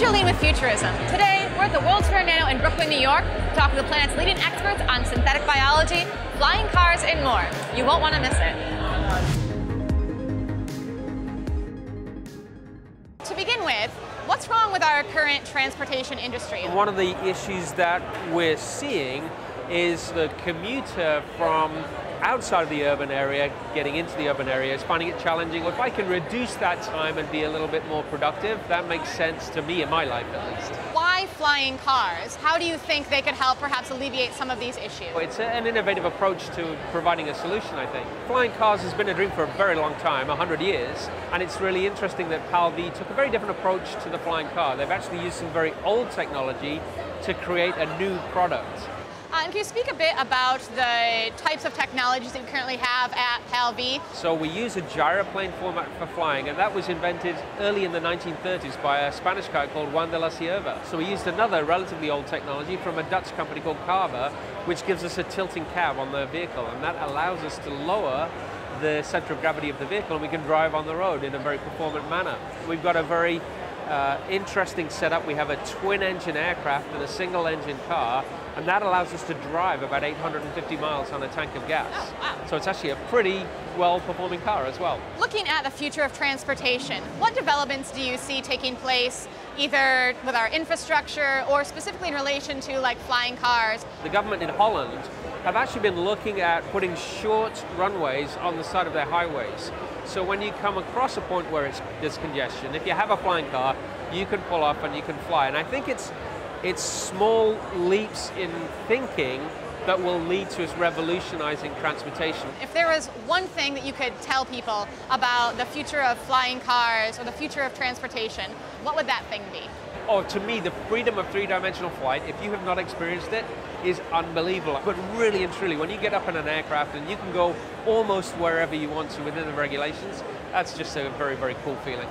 Futurism. Today, we're at the World's Fair Nano in Brooklyn, New York, talking to the planet's leading experts on synthetic biology, flying cars, and more. You won't want to miss it. To begin with, what's wrong with our current transportation industry? One of the issues that we're seeing is the commuter from outside of the urban area getting into the urban area is finding it challenging. If I can reduce that time and be a little bit more productive, that makes sense to me in my life at least. Flying cars? How do you think they could help perhaps alleviate some of these issues? It's an innovative approach to providing a solution, I think. Flying cars has been a dream for a very long time, 100 years, and it's really interesting that PAL-V took a very different approach to the flying car. They've actually used some very old technology to create a new product. Uh, can you speak a bit about the types of technologies that you currently have at PAL-V? So we use a gyroplane format for flying, and that was invented early in the 1930s by a Spanish guy called Juan de la Cierva. So we used another relatively old technology from a Dutch company called Carver, which gives us a tilting cab on the vehicle, and that allows us to lower the center of gravity of the vehicle and we can drive on the road in a very performant manner. We've got a very uh, interesting setup. We have a twin engine aircraft and a single engine car, and that allows us to drive about 850 miles on a tank of gas. Oh, wow. So it's actually a pretty well performing car as well. Looking at the future of transportation, what developments do you see taking place either with our infrastructure or specifically in relation to like flying cars? The government in Holland have actually been looking at putting short runways on the side of their highways. So when you come across a point where it's, there's congestion, if you have a flying car, you can pull off and you can fly. And I think it's, it's small leaps in thinking that will lead to us revolutionizing transportation. If there was one thing that you could tell people about the future of flying cars or the future of transportation, what would that thing be? Oh, to me, the freedom of three-dimensional flight, if you have not experienced it, is unbelievable. But really and truly, when you get up in an aircraft and you can go almost wherever you want to within the regulations, that's just a very, very cool feeling.